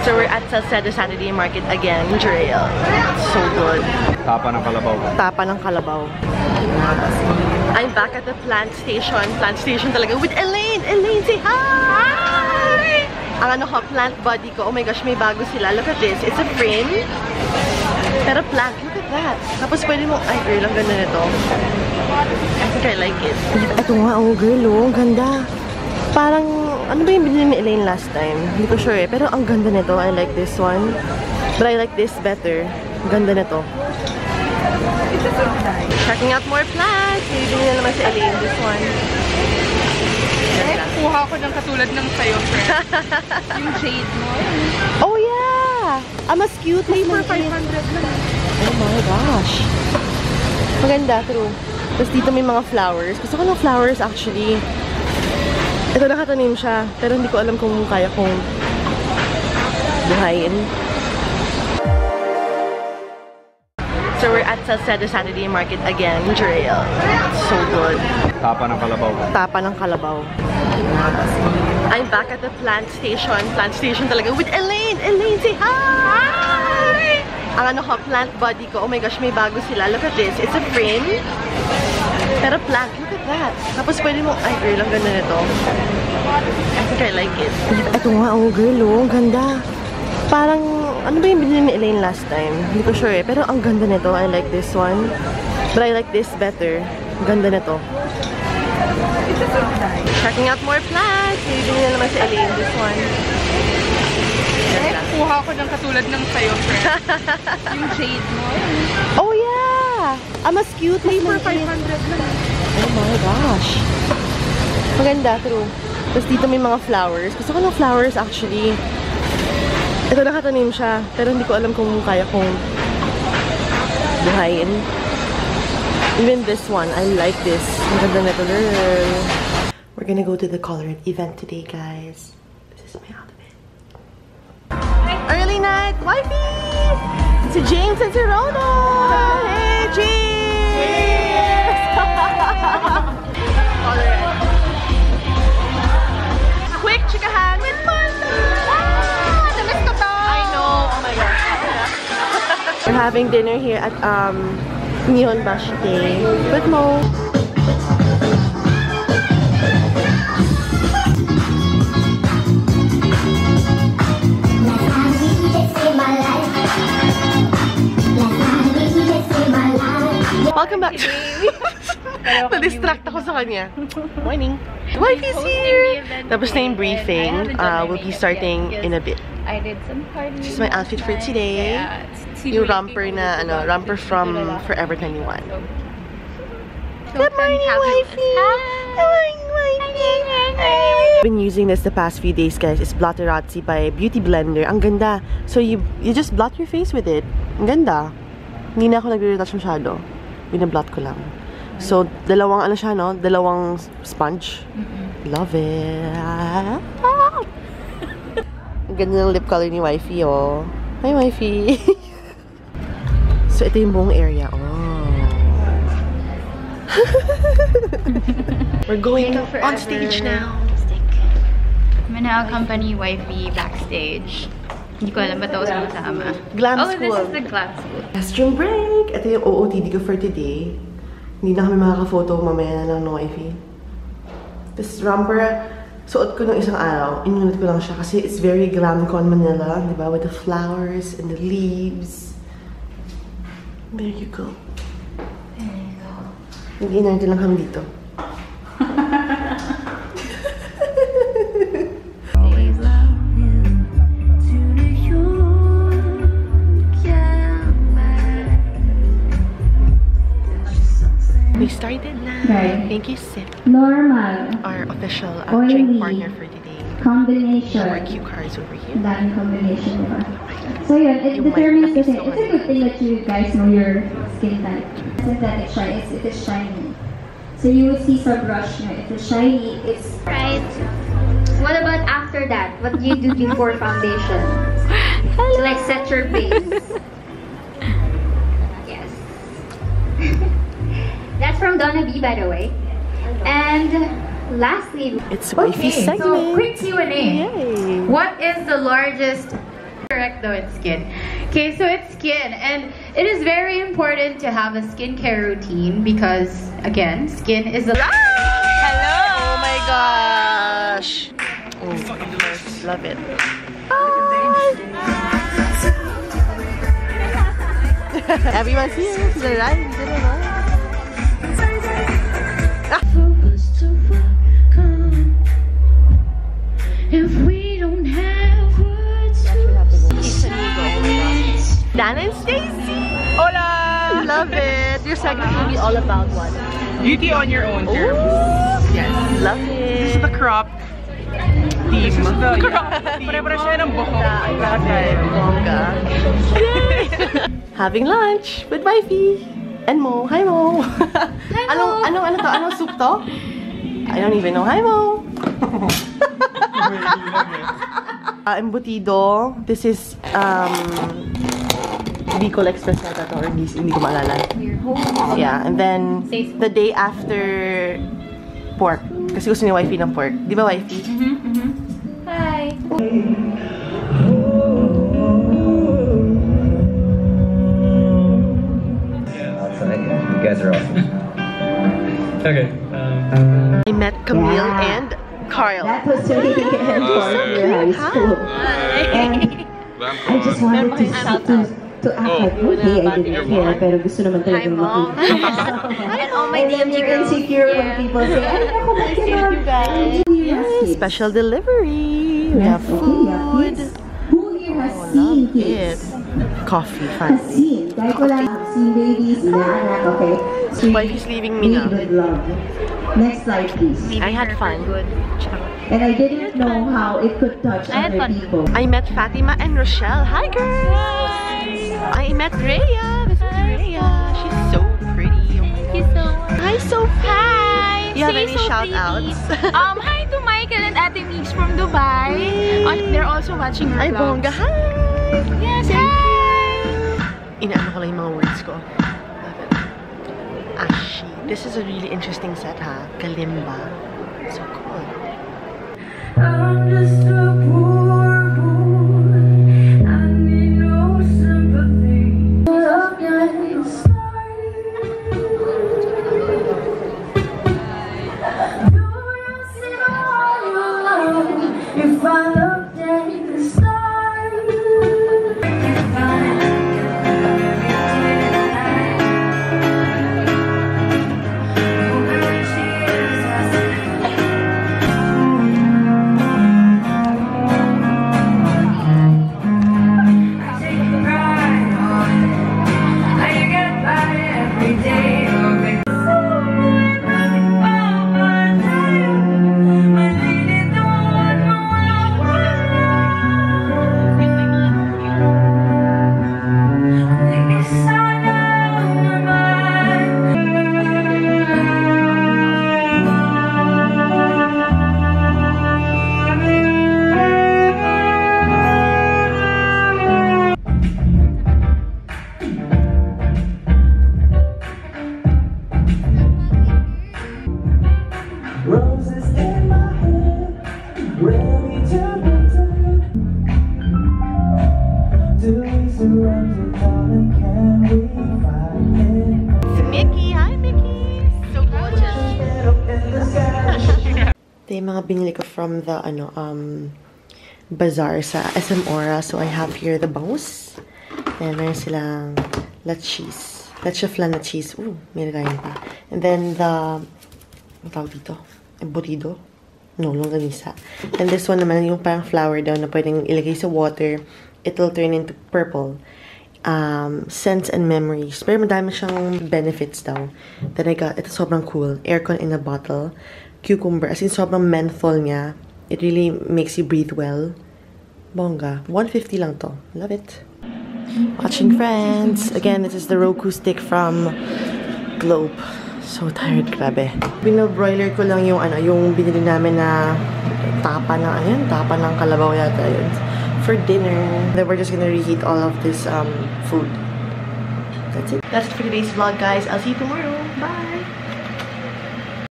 So we're at Salcedo Saturday Market again, Trail. So good. Tapa ng kalabaw. Tapa ng kalabaw. I'm back at the plant station. Plant station talaga with Elaine! Elaine, say hi! Ang ano ko, plant body ko. Oh my gosh, may bago sila. Look at this. It's a frame. Pero plant. Look at that. Tapos pwede mo, ay girl, ang ganda nito. I think I like it. Ito nga, oh girl, oh. Ang ganda. Parang, ano ba yung binili ni Elaine last time? Hindi ko sure eh. Pero ang ganda nito. I like this one. But I like this better. Ganda nito. Checking out more plants. Bibili na naman si Elaine. This one. Eh, kuha ko ng katulad ng sayo, friend. yung shade mo. Oh yeah! Ah, mas cute. May For mga 500 lang. Oh my gosh. Maganda, true. Tapos dito may mga flowers. Gusto ko ng flowers actually. Ito nakatanim siya. Pero hindi ko alam kung kaya kong buhayin. So we're at Salcedo Saturday Market again, Trail. So good. Tapa ng kalabaw. Tapa ng kalabaw. I'm back at the plant station. Plant station talaga with Elaine! Elaine, say hi! Ang ano ko, plant body ko. Oh my gosh, may bago sila. Look at this. It's a frame. Pero plant. Look at that. Tapos pwede mo, ay girl, ang ganda nito. I think I like it. Ito nga, oh girl, oh. Ang ganda. Parang, ano ba yung binili ni Elaine last time? Hindi ko sure eh. Pero ang ganda nito. I like this one. But I like this better. Ang ganda nito. Checking out more plants. Bibili na naman si Elaine. This one. Eh, kuha ko ng katulad ng sayo, friend. yung shade mo. Oh! Ah, mas cute. May For 500 lang. Oh my gosh. Maganda, true. Tapos dito may mga flowers. Gusto ko ng flowers actually. Ito nakatanim siya. Pero hindi ko alam kung kaya kong buhayin. Even this one, I like this. Ang ganda nito, girl. We're gonna go to the colored event today, guys. This is my outfit. Early night, wifey! Si James and si Rhoda! Hey, James! Quick chikahan with! I know. Oh my gosh. We're having dinner here at um Nihon Bashite with Mo. Welcome back to... Na-distract ako sa kanya. Morning. Wife is here! Tapos na yung briefing. Uh, we'll be starting in a bit. I did some parties. This is my outfit for today. Yeah, it's too Yung romper na, ano, romper the- from the- Forever 21. So Good morning, wifey! Good morning, wifey! I've been using this the past few days, guys. It's Blotterazzi by Beauty Blender. Ang ganda. So, you you just blot your face with it. Ang ganda. Hindi na ako nagre-retouch masyado. Binablot ko lang. So, dalawang ano siya, no? Dalawang sponge. Love it. Ang ganda ng lip color ni wifey, oh. Hi, wifey. so, ito yung buong area. Oh. We're going on stage now. I'm gonna accompany wifey backstage. Hindi ko alam ba't ako sumasama. Glam oh, school. this is the glam school. Restroom break! Ito yung OOTD ko for today. Hindi na kami makaka-photo mamaya na lang no, Ify. This romper, suot ko nung isang araw. Inunod ko lang siya kasi it's very glamcon Manila, di ba? With the flowers and the leaves. There you go. There you go. Nag-inarte lang kami dito. We started na. Right. Thank you, Sip. Normal. Our official uh, Oily. drink partner for today. Our Combination. cue cards over here. Ang combination, di? So yun, it Yung determines mic kasi, na it's a good thing that you guys know your skin type. Synthetic shine, it's, it is shiny. So you would see sa brush nyo, if it's shiny, it's... Right. What about after that? What do you do before foundation? To like set your base. That's from Donna B, by the way. And lastly, It's wifey segment. So, quick Q&A. Yay! What is the largest correct though, it's skin. Okay, so it's skin. And it is very important to have a skincare routine because, again, skin is a... Ah! Hello! Oh my gosh! Oh, of course. Love it. Everyone's here. Sila Ryan. Sila Dan and Stacy! Hola! Love it! Your segment will be all about what? Beauty on your own terms. Yes. Love This is it. the crop team. This is the crop. Pare-pare siya ng buhok. Bongga. Having lunch with wifey and Mo. Hi Mo. anong anong ano to? Anong soup to? I don't even know. Hi Mo. uh, embutido. This is um Bicol Express yata to or hindi, hindi ko maalala. Yeah, and then the day after pork. Kasi gusto ni wifey ng pork. Di ba wifey? Hi. So, you guys are awesome. Okay. Um, I met Camille and Carl. That was really in fourth year high school. And I just wanted to, to, to act like, okay, I didn't care, pero gusto naman talaga makita. And all my DMG you're girls. insecure when people say, ay, naku, ba't ka na? Yes, special delivery. We have food. Who here has Oh, seen love kids? it. Coffee, Has fancy. seen. Kahit wala seen babies, inaanak, ah. okay? Sweet. Wifey's leaving me now. with love. Next slide, please. I had fun. And I didn't know how it could touch I other people. I met Fatima and Rochelle. Hi, girls. I met Rhea. This is Rhea. She's so pretty. Thank you so much. Hi, Sophie. Hi! You have Say any so shout outs? um, hi to Michael and Ate Mix from Dubai. Uh, they're also watching our Ay, vlogs. bongga. Hi. Yes, hi! Inaano ko lang yung mga words ko. Love it. Ashi. This is a really interesting set, ha? Kalimba. Ito yung mga binili ko from the, ano, um, bazaar sa SM Aura. So, I have here the bangus. And meron silang lachis. Leche flan na cheese. Ooh, may lagayan pa. And then the, ano tawag dito? Embutido? No, longganisa. And this one naman, yung parang flour daw na pwedeng ilagay sa water. It'll turn into purple. Um, scents and memories. Pero madami siyang benefits daw. Then I got, ito sobrang cool. Aircon in a bottle. Cucumber. As in, sobrang menthol niya. It really makes you breathe well. Bongga. 150 lang to. Love it. Watching Friends. Again, this is the Roku stick from Globe. So tired, grabe. Binobroiler ko lang yung ano, yung binili namin na tapa ng ano yun, tapa ng kalabaw yata yun. For dinner. Then we're just gonna reheat all of this um food. That's it. That's it for today's vlog, guys. I'll see you tomorrow.